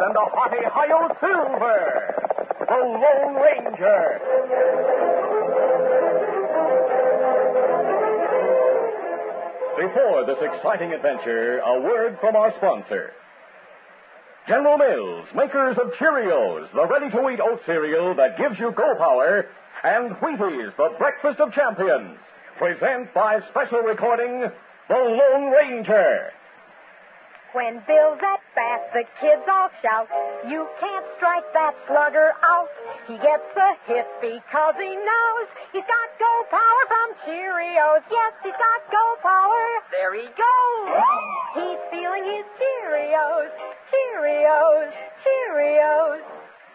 and the haughty Hi-Yo Silver, the Lone Ranger. Before this exciting adventure, a word from our sponsor. General Mills, makers of Cheerios, the ready-to-eat oat cereal that gives you go power, and Wheaties, the breakfast of champions, present by special recording, The Lone Ranger. When Bill's at bat, the kids all shout, You can't strike that slugger out. He gets a hit because he knows he's got go power from Cheerios. Yes, he's got go power. There he goes. He's feeling his Cheerios. Cheerios. Cheerios.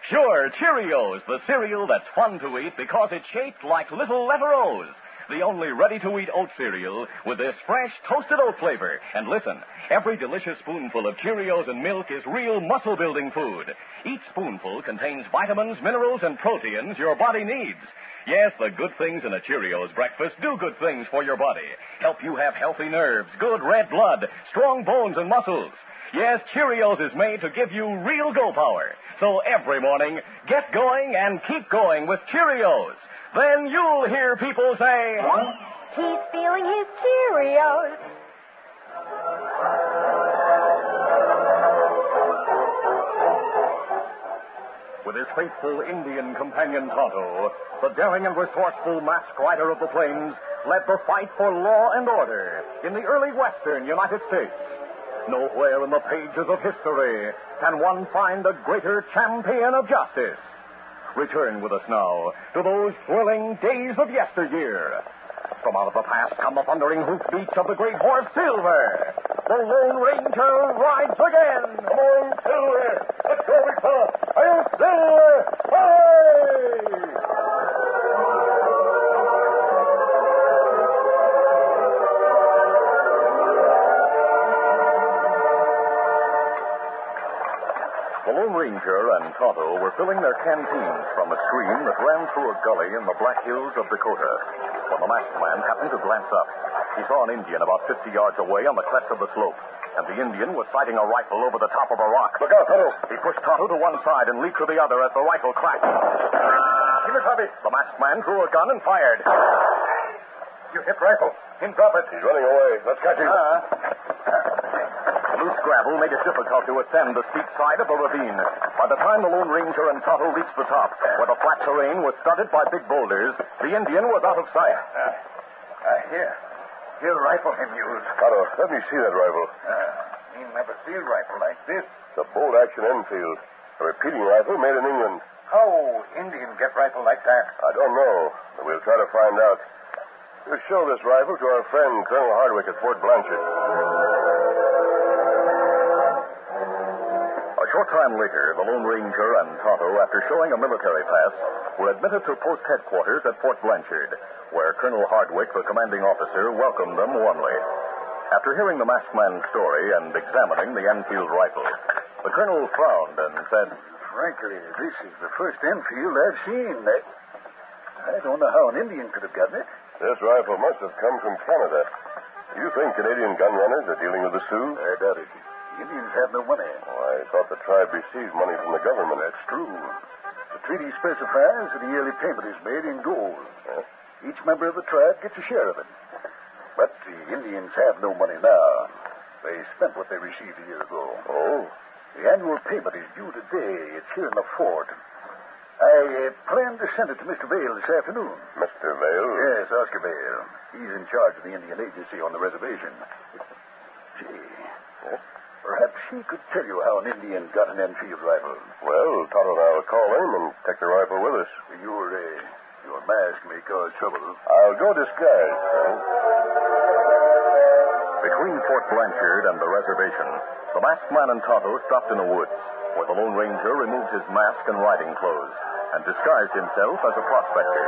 Sure, Cheerios, the cereal that's fun to eat because it's shaped like little letter O's. The only ready-to-eat oat cereal with this fresh toasted oat flavor. And listen, every delicious spoonful of Cheerios and milk is real muscle-building food. Each spoonful contains vitamins, minerals, and proteins your body needs. Yes, the good things in a Cheerios breakfast do good things for your body. Help you have healthy nerves, good red blood, strong bones and muscles. Yes, Cheerios is made to give you real go power. So every morning, get going and keep going with Cheerios. Then you'll hear people say, He's feeling his Cheerios. With his faithful Indian companion Tonto, the daring and resourceful masked rider of the plains led the fight for law and order in the early western United States. Nowhere in the pages of history can one find a greater champion of justice. Return with us now to those thrilling days of yesteryear. From out of the past come the thundering hoofbeats of the great horse Silver. The Lone Ranger rides again. Come on, Silver. Let's go, Silver. Hey! The Ranger and Tonto were filling their canteens from a stream that ran through a gully in the Black Hills of Dakota. When the masked man happened to glance up, he saw an Indian about 50 yards away on the crest of the slope. And the Indian was sighting a rifle over the top of a rock. Look out, Tonto. He pushed Tonto to one side and leaped to the other as the rifle cracked. Give it, Bobby. The masked man drew a gun and fired. You hit rifle. Him drop it. He's running away. Let's catch him. The loose gravel made it difficult to ascend the steep side of the ravine. By the time the Lone Ranger and Tonto reached the top, where the flat terrain was studded by big boulders, the Indian was out of sight. Uh, here. Here rifle him use. Tonto, let me see that rifle. Uh, he never see rifle like this. It's a bolt action Enfield. A repeating rifle made in England. How Indian get rifle like that? I don't know, but we'll try to find out. We'll show this rifle to our friend Colonel Hardwick at Fort Blanchard. A short time later, the Lone Ranger and Tonto, after showing a military pass, were admitted to post headquarters at Fort Blanchard, where Colonel Hardwick, the commanding officer, welcomed them warmly. After hearing the masked man's story and examining the Enfield rifle, the colonel frowned and said, Frankly, this is the first Enfield I've seen. I, I don't know how an Indian could have gotten it. This rifle must have come from Canada. Do you think Canadian gun runners are dealing with the Sioux? I doubt it. Indians have no money. Oh, I thought the tribe received money from the government. That's true. The treaty specifies that a yearly payment is made in gold. Huh? Each member of the tribe gets a share of it. But the Indians have no money now. They spent what they received a year ago. Oh? The annual payment is due today. It's here in the fort. I uh, plan to send it to Mr. Vale this afternoon. Mr. Vale? Yes, Oscar Vale. He's in charge of the Indian agency on the reservation. Gee, perhaps he could tell you how an Indian got an Enfield rifle. Well, Tonto and I will call him and take the rifle with us. Your, uh, your mask may cause trouble. I'll go disguised, Colonel. Between Fort Blanchard and the reservation, the masked man and Tonto stopped in a woods, where the Lone Ranger removed his mask and riding clothes and disguised himself as a prospector.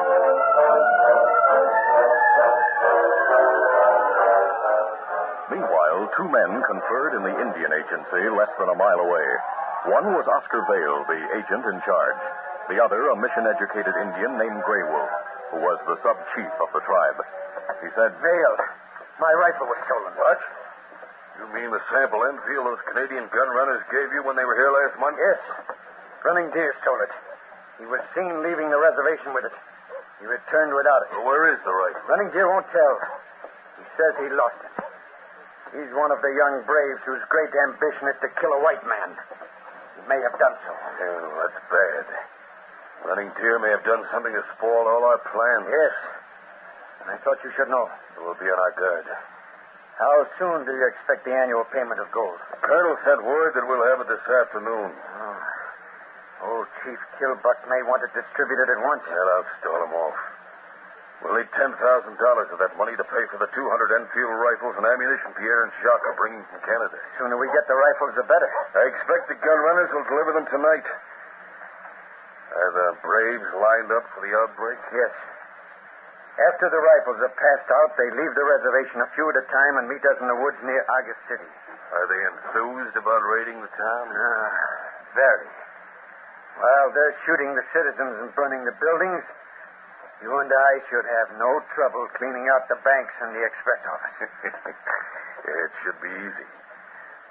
Meanwhile, two men conferred in the Indian agency less than a mile away. One was Oscar Vale, the agent in charge. The other, a mission-educated Indian named Grey Wolf, who was the sub-chief of the tribe. He said, Vale, my rifle was stolen. What? You mean the sample Enfield those Canadian gun runners gave you when they were here last month? Yes. Running Deer stole it. He was seen leaving the reservation with it. He returned without it. Well, where is the rifle? Running Deer won't tell. He says he lost it. He's one of the young braves whose great ambition is to kill a white man. He may have done so. Oh, that's bad. Running Deer may have done something to spoil all our plans. Yes. And I thought you should know. We'll be on our guard. How soon do you expect the annual payment of gold? The colonel sent word that we'll have it this afternoon. Oh. Old Chief Killbuck may want it distributed at once. Well, I'll stall him off. We'll need $10,000 of that money to pay for the 200 Enfield rifles and ammunition Pierre and Jacques are bringing from Canada. The sooner we get the rifles, the better. I expect the gun runners will deliver them tonight. Are the Braves lined up for the outbreak? Yes. After the rifles are passed out, they leave the reservation a few at a time and meet us in the woods near August City. Are they enthused about raiding the town? Ah, very. While they're shooting the citizens and burning the buildings, you and I should have no trouble cleaning out the banks and the express office. it should be easy.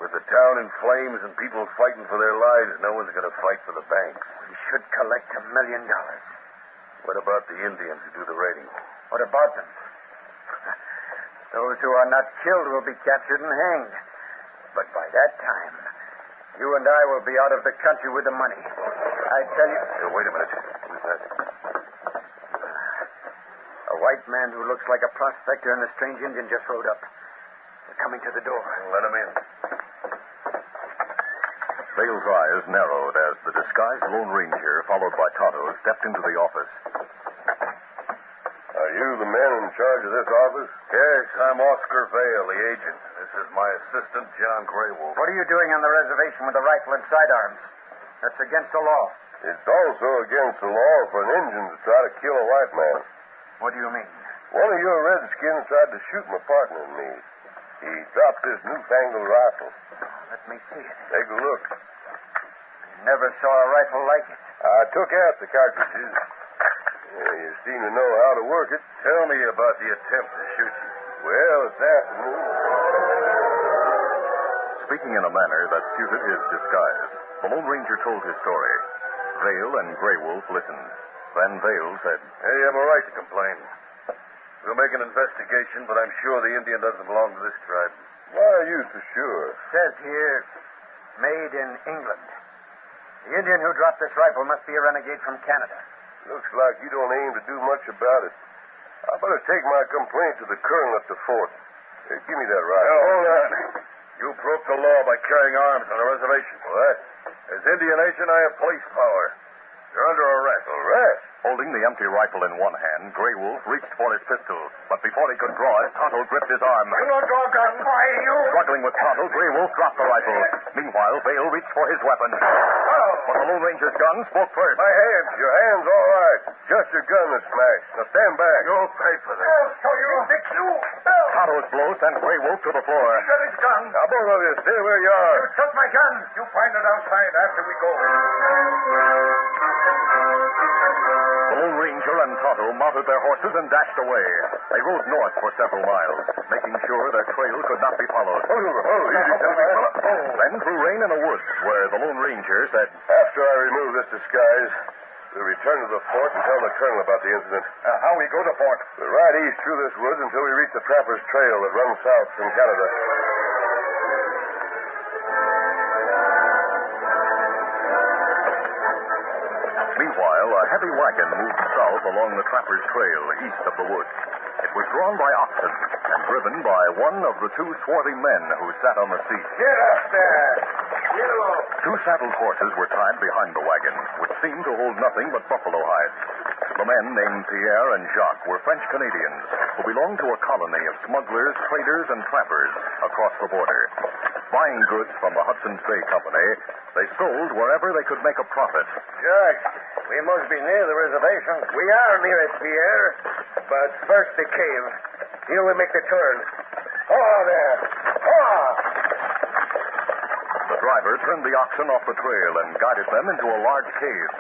With the town in flames and people fighting for their lives, no one's going to fight for the banks. We should collect a million dollars. What about the Indians who do the raiding? What about them? Those who are not killed will be captured and hanged. But by that time, you and I will be out of the country with the money. I tell you. Hey, wait a minute. Who's that? A white man who looks like a prospector and a strange Indian just rode up. They're coming to the door. Let him in. Vale's eyes narrowed as the disguised Lone Ranger, followed by Tonto, stepped into the office. Are you the man in charge of this office? Yes, I'm Oscar Vale, the agent. This is my assistant, John Grey Wolf. What are you doing on the reservation with a rifle and sidearms? That's against the law. It's also against the law for an Indian to try to kill a white man. What do you mean? One of your redskins tried to shoot my partner and me. He dropped this newfangled rifle. Let me see it. Take a look. I Never saw a rifle like it. I took out the cartridges. Yeah, you seem to know how to work it. Tell me about the attempt to shoot you. Well, this afternoon. Speaking in a manner that suited his disguise, the Lone Ranger told his story. Vale and Grey Wolf listened. Then Vale said, Hey, you have a right to complain. We'll make an investigation, but I'm sure the Indian doesn't belong to this tribe. Why are you so sure? Says here, made in England. The Indian who dropped this rifle must be a renegade from Canada. Looks like you don't aim to do much about it. I better take my complaint to the colonel at the fort. Hey, give me that rifle. Now, hold on. You broke the law by carrying arms on a reservation. What? As Indian agent, I have police power. You're under arrest. Arrest? Holding the empty rifle in one hand, Grey Wolf reached for his pistol. But before he could draw it, Tonto gripped his arm. You doggone why you. Struggling with Tonto, Grey Wolf dropped the rifle. Meanwhile, Vale reached for his weapon. Oh. But the Lone Ranger's gun spoke first. My hands. Your hands, all right. Just your gun that's smashed. Now stand back. You'll pay for this. I'll show you. Fix you. Tonto's blow sent Grey Wolf to the floor. He got his gun. Now, both of you, stay where you are. You took my gun. You find it outside after we go. The Lone Ranger and Tonto mounted their horses and dashed away. They rode north for several miles, making sure their trail could not be followed. Oh, oh, easy. Oh. Then through rain in a woods, where the Lone Ranger said, After I remove this disguise, we'll return to the fort and tell the colonel about the incident. Uh, how we go to fort? We'll ride east through this woods until we reach the trapper's trail that runs south from Canada. Heavy wagon moved south along the trapper's trail east of the woods. It was drawn by oxen and driven by one of the two swarthy men who sat on the seat. Get up there. Get up. Two saddled horses were tied behind the wagon, which seemed to hold nothing but buffalo hides. The men named Pierre and Jacques were French Canadians who belonged to a colony of smugglers, traders, and trappers across the border. Buying goods from the Hudson's Bay Company, they sold wherever they could make a profit. Jacques, we must be near the reservation. We are near it, Pierre. But first the cave. Here we make the turn. Oh, there. Oh! The driver turned the oxen off the trail and guided them into a large cave.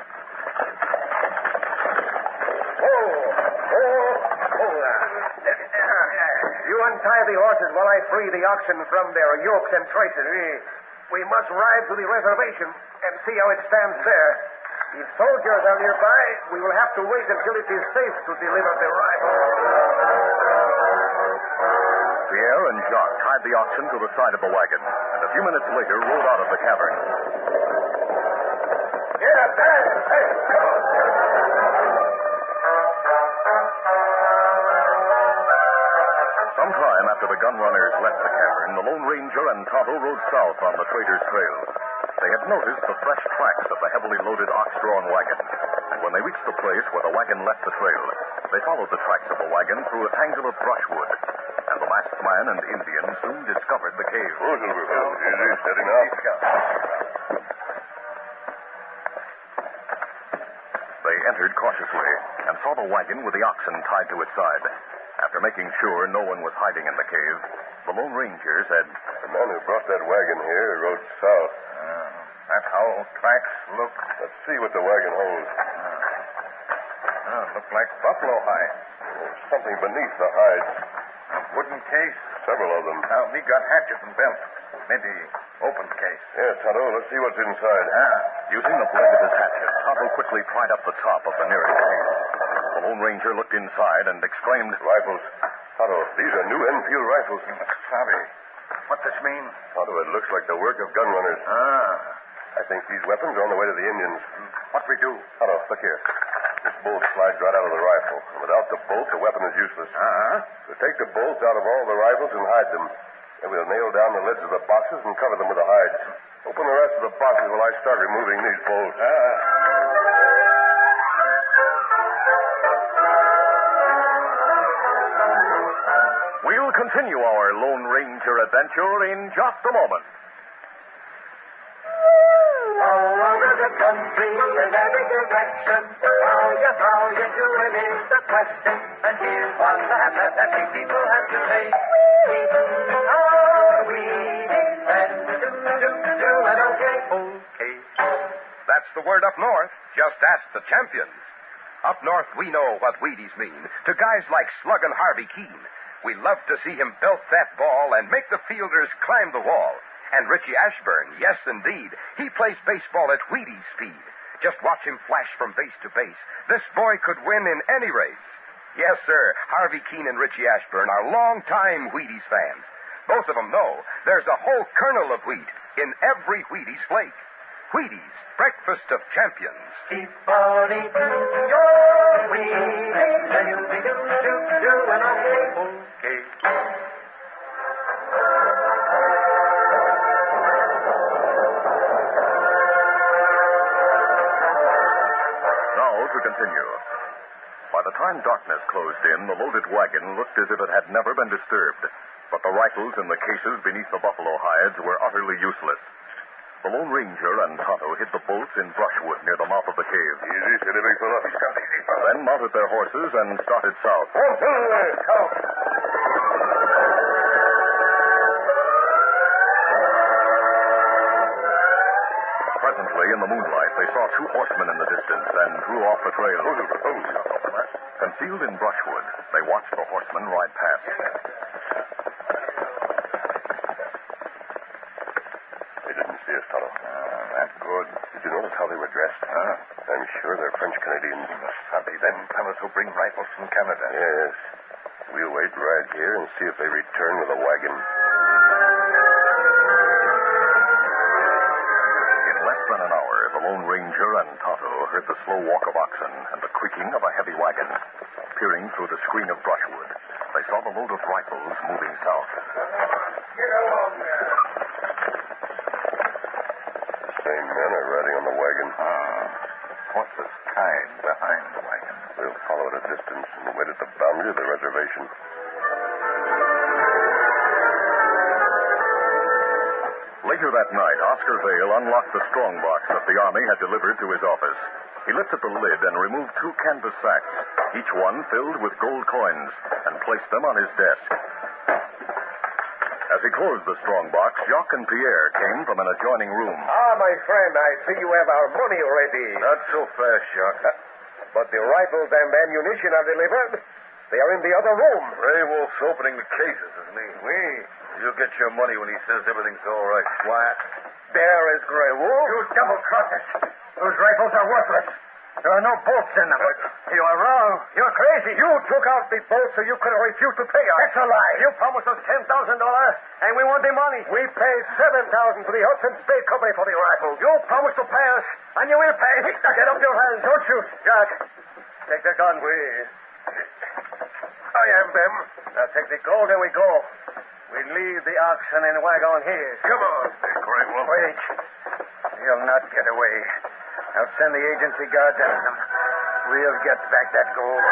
Untie the horses while I free the oxen from their yokes and traces. We must ride to the reservation and see how it stands there. If soldiers are nearby, we will have to wait until it is safe to deliver the rifle. Pierre and Jacques tied the oxen to the side of the wagon, and a few minutes later rode out of the cavern. Here, there. Hey, come on. The gun runners left the cavern, the Lone Ranger and Tonto rode south on the trader's trail. They had noticed the fresh tracks of the heavily loaded ox-drawn wagon, and when they reached the place where the wagon left the trail, they followed the tracks of the wagon through a tangle of brushwood, and the masked man and Indian soon discovered the cave. Oh, Easy, steady now. They entered cautiously and saw the wagon with the oxen tied to its side. After making sure no one was hiding in the cave, the Lone Ranger said, The man who brought that wagon here rode south. Ah, that's how tracks look. Let's see what the wagon holds. Oh, look like buffalo hide. There's something beneath the hides. A wooden case. Several of them. Now, me got hatchet and belt. Maybe open case. Here, Tonto, let's see what's inside. Ah, Using the blade of his hatchet, Tonto quickly pried up the top of the nearest cave. The Lone Ranger looked inside and exclaimed, Rifles. Tonto, these are new Enfield rifles. sorry. What this mean? Tonto, it looks like the work of gun runners. Ah, I think these weapons are on the way to the Indians. what we do? Tonto, look here. This bolt slides right out of the rifle. And without the bolt, the weapon is useless. Uh-huh. So take the bolts out of all the rifles and hide them. Then we'll nail down the lids of the boxes and cover them with the hides. Open the rest of the boxes while I start removing these bolts. We'll continue our Lone Ranger adventure in just a moment. All over the country in every direction. How you, how you doing is the question. And here's one that happy people have to say. Are we and do, do, doing okay? Okay. That's the word up north. Just ask the champions. Up north, we know what Wheaties mean to guys like Slug and Harvey Kuenn. We love to see him belt that ball and make the fielders climb the wall. And Richie Ashburn, yes, indeed, he plays baseball at Wheaties speed. Just watch him flash from base to base. This boy could win in any race. Yes, sir, Harvey Kuenn and Richie Ashburn are longtime Wheaties fans. Both of them know there's a whole kernel of wheat in every Wheaties flake. Wheaties, breakfast of champions. Keep on eating your Now to continue. By the time darkness closed in, the loaded wagon looked as if it had never been disturbed. But the rifles in the cases beneath the buffalo hides were utterly useless. The Lone Ranger and Tonto hid the bolts in brushwood near the mouth of the cave. Easy, steady, big fella. Then mounted their horses and started south. Presently, in the moonlight, they saw two horsemen in the distance and drew off the trail. Concealed in brushwood, they watched the horsemen ride past. They didn't see us, Tonto. Ah, that's good. Did you notice how they were dressed? Huh? Ah, I'm sure they're French Canadians. Sabi, them fellows who bring rifles from Canada. Yes. We'll wait right here and see if they return with a wagon. In less than an hour, the Lone Ranger and Tonto heard the slow walk of oxen and the creaking of a heavy wagon. Peering through the screen of brushwood, they saw the load of rifles moving south. Get along there. The same men are riding on the wagon. Ah, tied behind the wagon. We'll follow at a distance and wait at the boundary of the reservation. Later that night, Oscar Vale unlocked the strong box that the Army had delivered to his office. He lifted the lid and removed two canvas sacks, each one filled with gold coins, and placed them on his desk. As he closed the strong box, Jacques and Pierre came from an adjoining room. Ah, my friend, I see you have our money ready. Not so fast, Jacques. But the rifles and ammunition are delivered. They are in the other room. Grey Wolf's opening the cases, isn't he? We. You'll get your money when he says everything's all right. What? There is Grey Wolf. You double crossers. Those rifles are worthless. There are no bolts in them. You are wrong. You're crazy. You took out the bolts so you could refuse to pay us. That's a lie. You promised us ten thousand dollars, and we want the money. We paid seven thousand to the Hudson's Bay Company for the rifles. You promised to pay us, and you will pay. Get up your hands. Don't shoot. Jack, take the gun. We. I am them. Now take the gold and we go. We leave the oxen and wagon here. Come on, Wolf. Wait. He'll not get away. I'll send the agency guards after them. We'll get back that gold.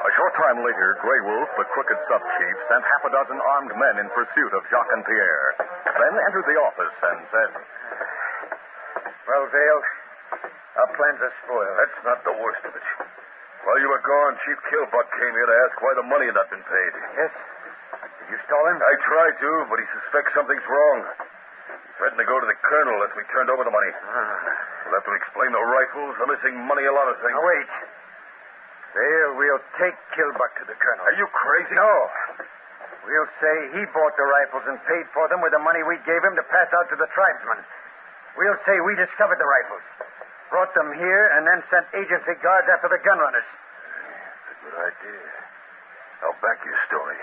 A short time later, Grey Wolf, the crooked sub chief, sent half a dozen armed men in pursuit of Jacques and Pierre. Then entered the office and said, Well, Vale, our plans are spoiled. That's not the worst of it. While you were gone, Chief Killbuck came here to ask why the money had not been paid. Yes? Did you stall him? I tried to, but he suspects something's wrong. Threatened to go to the colonel unless we turned over the money. Ah. We'll have to explain the rifles, the missing money, a lot of things. Now, wait. There, we'll take Killbuck to the colonel. Are you crazy? No. We'll say he bought the rifles and paid for them with the money we gave him to pass out to the tribesmen. We'll say we discovered the rifles, brought them here, and then sent agency guards after the gunrunners. That's a good idea. I'll back your story.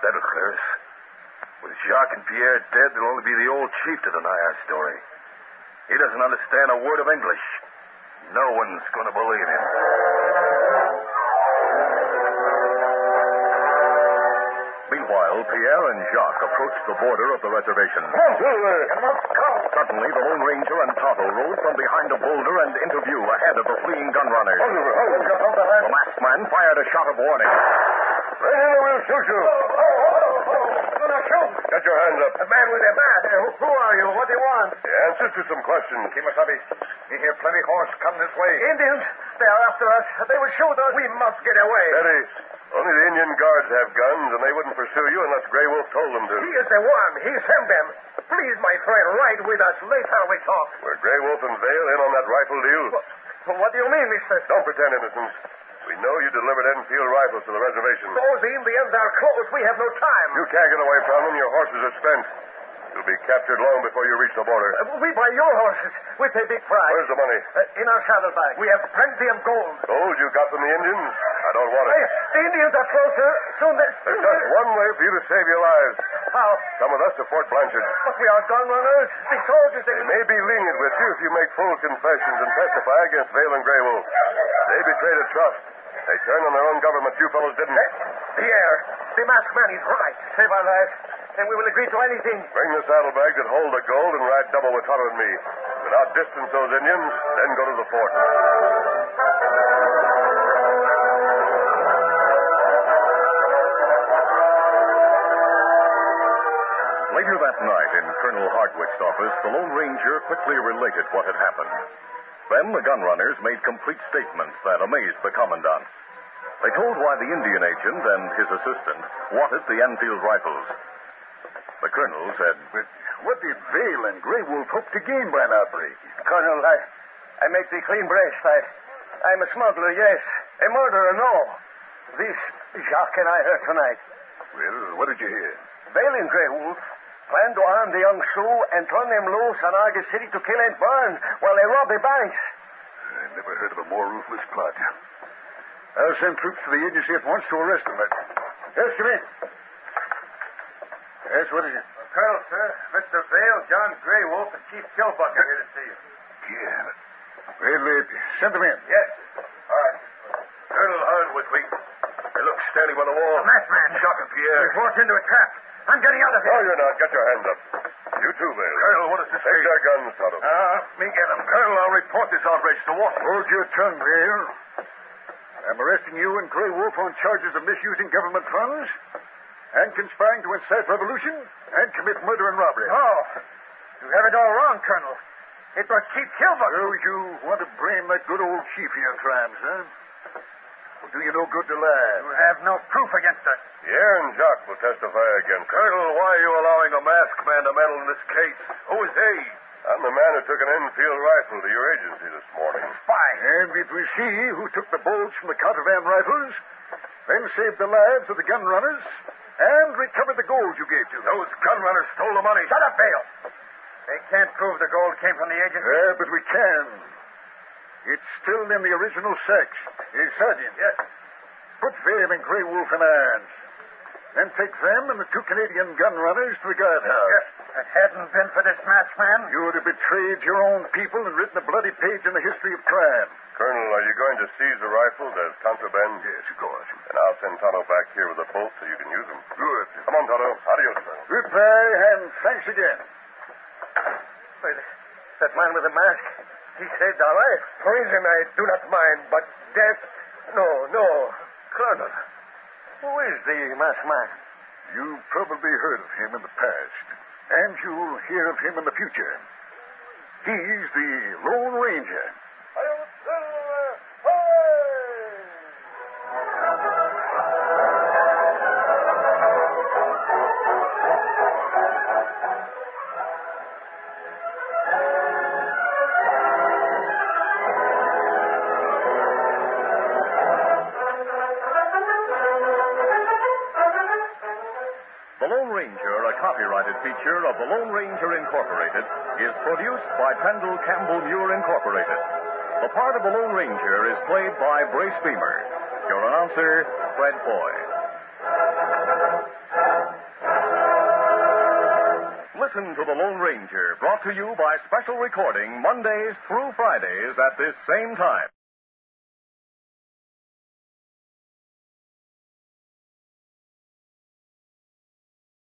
That'll clear us. With Jacques and Pierre dead, there'll only be the old chief to deny our story. He doesn't understand a word of English. No one's going to believe him. Meanwhile, Pierre and Jacques approached the border of the reservation. Suddenly, the Lone Ranger and Tonto rode from behind a boulder and into view ahead of the fleeing gun runners. The masked man fired a shot of warning. Right in, or we'll shoot you. Oh, oh, oh, Do not shoot. Get your hands up. The man with the mask. Who are you? What do you want? The answers to some questions. Kimasabi, we hear plenty horse coming this way. Indians? They are after us. They will shoot us. We must get away. Steady. Only the Indian guards have guns, and they wouldn't pursue you unless Grey Wolf told them to. He is the one. He sent them. Please, my friend, ride with us. Later we talk. Were Grey Wolf and Vale in on that rifle deal? What, what do you mean, mister? Don't pretend innocence. We know you delivered Enfield rifles to the reservation. Those the Indians are close. We have no time. You can't get away from them. Your horses are spent. You'll be captured long before you reach the border. Uh, we buy your horses. We pay big price. Where's the money? Uh, in our saddlebag. We have plenty of gold. Gold you got from the Indians? I don't want it. Hey, the Indians are closer. Soon they... There's just one way for you to save your lives. How? Come with us to Fort Blanchard. But we are gun runners. The soldiers, they... They may be lenient with you if you make full confessions and testify against Vale and Grey Wolf. They betrayed a trust. They turned on their own government. You fellows didn't. Eh? Pierre, the masked man is right. Save our lives, and we will agree to anything. Bring the saddlebags that hold the gold and ride double with Tonto and me. Without distance those Indians, then go to the fort. Later that night, in Colonel Hardwick's office, the Lone Ranger quickly related what had happened. Then the gun runners made complete statements that amazed the commandant. They told why the Indian agent and his assistant wanted the Enfield rifles. The colonel said, But what did Vale and Grey Wolf hope to gain by an outbreak? Colonel, I, I make the clean breast. I, I'm a smuggler, yes. A murderer, no. This Jacques and I heard tonight. Well, what did you hear? Vale and Grey Wolf plan to arm the young Sioux and turn them loose on Argus City to kill and burn while they rob the banks. I never heard of a more ruthless plot. I'll send troops to the agency at once to arrest them. But... Yes, come in. Yes, what is it? Colonel, sir, Mr. Vale, John Grey Wolf, and Chief Killbuck are here to see you. Yeah. Well, send them in. Yes. All right. Colonel Hardwick, we, they look standing by the wall. The masked man. Pierre. We've walked into a trap. I'm getting out of here. No, you're not. Get your hands up. You too, Vale. Colonel, what does this Take their guns, Tonto. Ah, me get them. Colonel, I'll report this outrage to Washington. Hold your tongue, Vale. I'm arresting you and Grey Wolf on charges of misusing government funds and conspiring to incite revolution and commit murder and robbery. Oh, You have it all wrong, Colonel. It was Chief Killbuck. So you want to blame that good old chief for your crimes, huh? Well, do you no good to lie? You have no proof against us. Pierre and Jacques will testify against. Colonel, why are you allowing a masked man to meddle in this case? Who is he? I'm the man who took an Enfield rifle to your agency this morning. Fine. And it was he who took the bolts from the contraband rifles, then saved the lives of the gun runners, and recovered the gold you gave to them. Those gun runners stole the money. Shut up, Vale. They can't prove the gold came from the agency. Yeah, but we can. It's still in the original sacks. Hey, Sergeant. Yes. Put them in Grey Wolf and irons. Then take them and the two Canadian gun runners to the guardhouse. Yes. If it hadn't been for this masked man, You would have betrayed your own people and written a bloody page in the history of crime. Colonel, are you going to seize the rifles as contraband? Yes, of course. And I'll send Tonto back here with the bolts so you can use them. Good. Come on, Tonto. Adios, sir. Goodbye, and thanks again. Wait, that man with the mask, he saved our life. Poison I do not mind, but death, no, no. Colonel, Who is the masked man? You've probably heard of him in the past, and you'll hear of him in the future. He's the Lone Ranger. Feature of the Lone Ranger Incorporated, is produced by Trendle Campbell Muir Incorporated. The part of the Lone Ranger is played by Brace Beemer. Your announcer, Fred Foy. Listen to The Lone Ranger, brought to you by special recording Mondays through Fridays at this same time.